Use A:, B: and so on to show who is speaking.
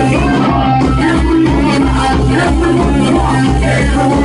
A: Everyone, everyone, everyone, everyone.